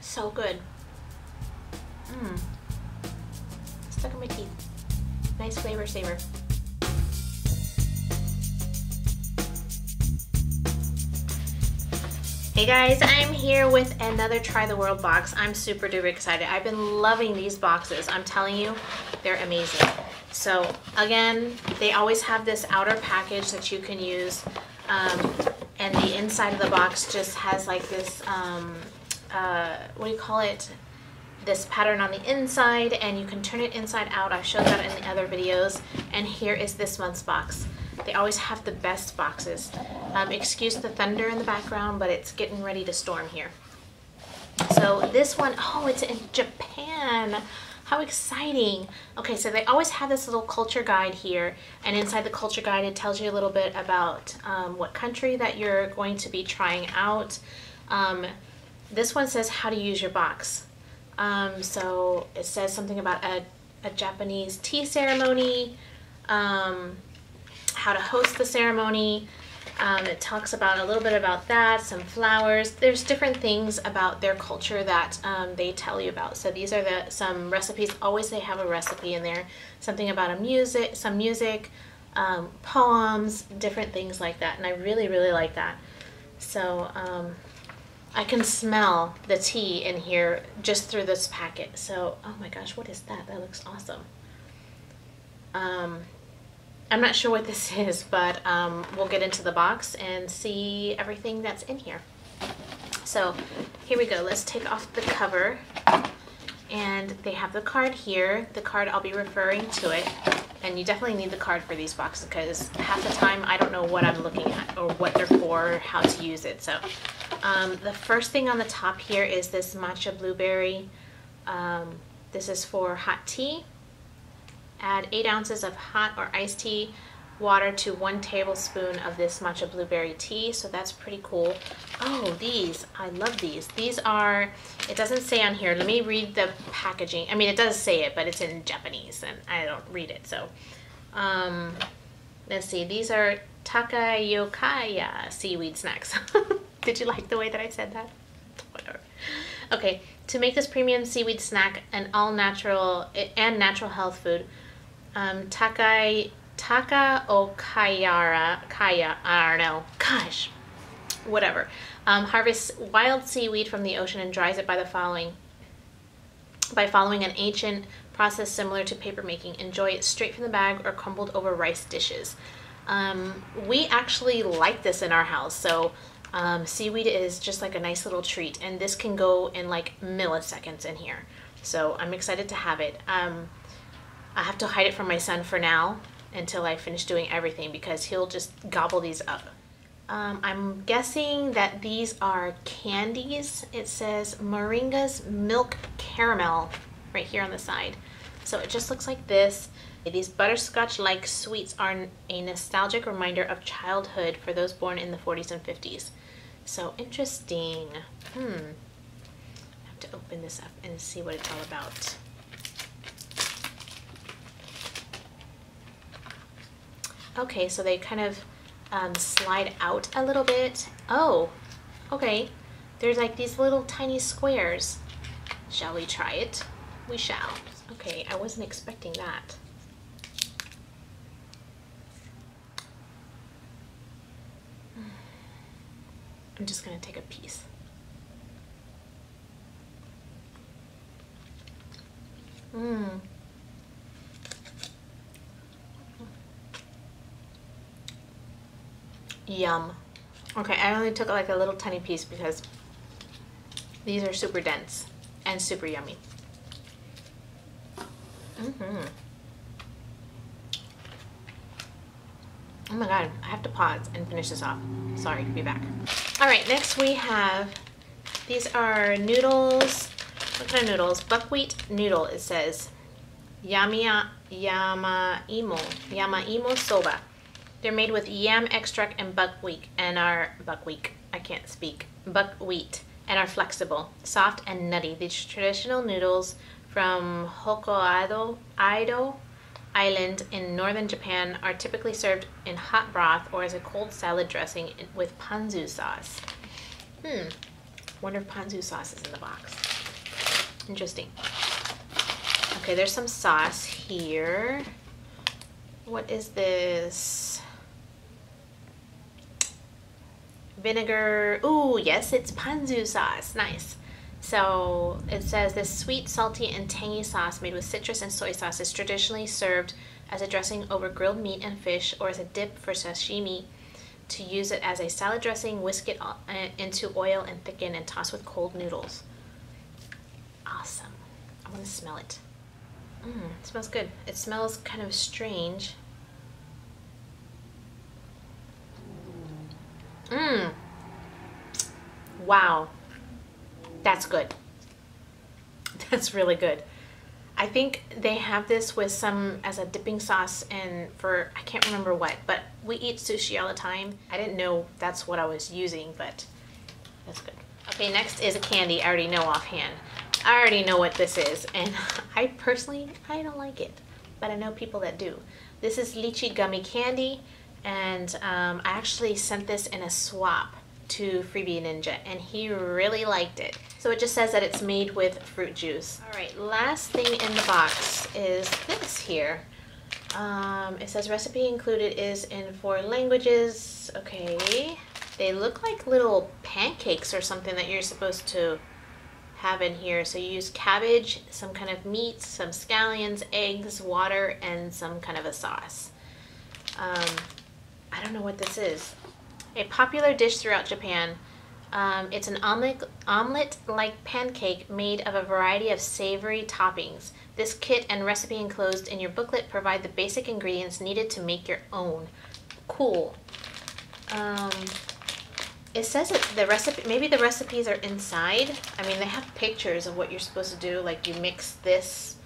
So good. Mmm. Stuck in my teeth. Nice flavor saver. Hey guys, I'm here with another Try the World box. I'm super duper excited. I've been loving these boxes. I'm telling you, they're amazing. So again, they always have this outer package that you can use. Um, and the inside of the box just has like this, um, uh, what do you call it? This pattern on the inside and you can turn it inside out. I've showed that in the other videos. And here is this month's box. They always have the best boxes. Um, excuse the thunder in the background, but it's getting ready to storm here. So this one, oh, it's in Japan. How exciting. Okay, so they always have this little culture guide here. And inside the culture guide, it tells you a little bit about um, what country that you're going to be trying out. Um, this one says how to use your box. Um, so it says something about a, a Japanese tea ceremony, um, how to host the ceremony. Um, it talks about a little bit about that, some flowers. There's different things about their culture that um, they tell you about. So these are the some recipes. Always they have a recipe in there. Something about a music, some music, um, poems, different things like that. And I really, really like that. So um, I can smell the tea in here just through this packet. So, oh my gosh, what is that? That looks awesome. Um, I'm not sure what this is, but um, we'll get into the box and see everything that's in here. So here we go. Let's take off the cover. And they have the card here. The card, I'll be referring to it. And you definitely need the card for these boxes because half the time I don't know what I'm looking at or what they're for, or how to use it. So um, the first thing on the top here is this matcha blueberry. Um, this is for hot tea. Add 8 ounces of hot or iced tea water to 1 tablespoon of this matcha blueberry tea. So that's pretty cool. Oh, these. I love these. These are, it doesn't say on here. Let me read the packaging. I mean, it does say it, but it's in Japanese and I don't read it. So um, let's see. These are Takayokaya seaweed snacks. Did you like the way that I said that? Whatever. Okay, to make this premium seaweed snack an all-natural and natural health food, um, Takai, Taka Okayara, Kaya, I don't know, gosh, whatever. Um, harvests wild seaweed from the ocean and dries it by the following, by following an ancient process similar to paper making. Enjoy it straight from the bag or crumbled over rice dishes. Um, we actually like this in our house, so um, seaweed is just like a nice little treat, and this can go in like milliseconds in here. So I'm excited to have it. Um, I have to hide it from my son for now until I finish doing everything because he'll just gobble these up. Um, I'm guessing that these are candies. It says Morinaga's Milk Caramel right here on the side. So it just looks like this. These butterscotch-like sweets are a nostalgic reminder of childhood for those born in the 40s and 50s. So interesting. Hmm. I have to open this up and see what it's all about. Okay, so they kind of um, slide out a little bit. Oh, okay. There's like these little tiny squares. Shall we try it? We shall. Okay, I wasn't expecting that. I'm just gonna take a piece. Mmm. Yum. Okay, I only took like a little tiny piece because these are super dense and super yummy. Mm Oh my god, I have to pause and finish this off. Sorry, be back. Alright, next we have, these are noodles. What kind of noodles? Buckwheat noodle, it says. Yamiya, yama imo, yama imo soba. They're made with yam extract and buckwheat and are buckwheat. I can't speak. Buckwheat and are flexible, soft and nutty. These traditional noodles from Hokkaido, Aido Island in northern Japan are typically served in hot broth or as a cold salad dressing with ponzu sauce. Hmm. Wonder if ponzu sauce is in the box. Interesting. Okay, there's some sauce here. What is this? Vinegar. Ooh, yes, it's ponzu sauce. Nice. So it says this sweet, salty, and tangy sauce made with citrus and soy sauce is traditionally served as a dressing over grilled meat and fish or as a dip for sashimi. To use it as a salad dressing, whisk it uh, into oil and thicken and toss with cold noodles. Awesome. I want to smell it. Mmm, it smells good. It smells kind of strange. Mmm. Wow. That's good. That's really good. I think they have this with some as a dipping sauce and for I can't remember what, but we eat sushi all the time. I didn't know that's what I was using, but that's good. Okay, next is a candy I already know offhand. I already know what this is, and I personally, I don't like it, but I know people that do. This is lychee gummy candy, and um, I actually sent this in a swap to Freebie Ninja, and he really liked it. So it just says that it's made with fruit juice. All right, last thing in the box is this here. Um, it says recipe included is in four languages. Okay. They look like little pancakes or something that you're supposed to have in here. So you use cabbage, some kind of meat, some scallions, eggs, water, and some kind of a sauce. Um, I don't know what this is. A popular dish throughout Japan. Um, it's an omelet-like pancake made of a variety of savory toppings. This kit and recipe enclosed in your booklet provide the basic ingredients needed to make your own. Cool. Um, it says that the recipe, maybe the recipes are inside. I mean, they have pictures of what you're supposed to do. Like you mix this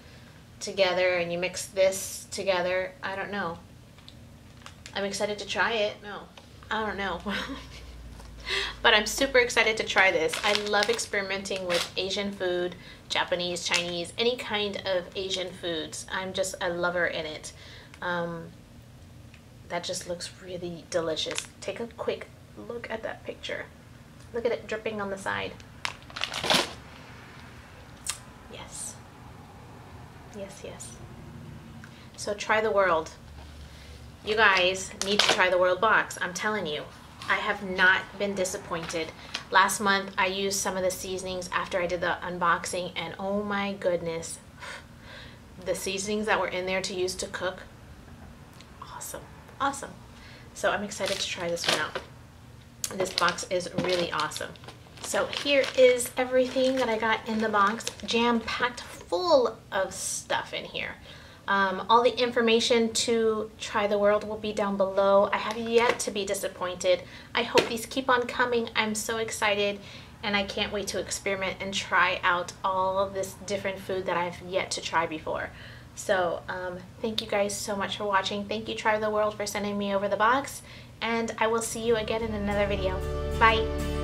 together and you mix this together. I don't know. I'm excited to try it. No, I don't know. but I'm super excited to try this. I love experimenting with Asian food, Japanese, Chinese, any kind of Asian foods. I'm just a lover in it. Um, that just looks really delicious. Take a quick look at that picture. Look at it dripping on the side. Yes. Yes, yes. So try the world. You guys need to try the world box. I'm telling you. I have not been disappointed. Last month I used some of the seasonings after I did the unboxing and oh my goodness. The seasonings that were in there to use to cook. Awesome. Awesome. So I'm excited to try this one out. This box is really awesome. So here is everything that I got in the box, jam-packed full of stuff in here. Um, all the information to try the world will be down below. I have yet to be disappointed. I hope these keep on coming. I'm so excited and I can't wait to experiment and try out all of this different food that I've yet to try before. So um, thank you guys so much for watching. Thank you Try the World for sending me over the box and I will see you again in another video. Bye!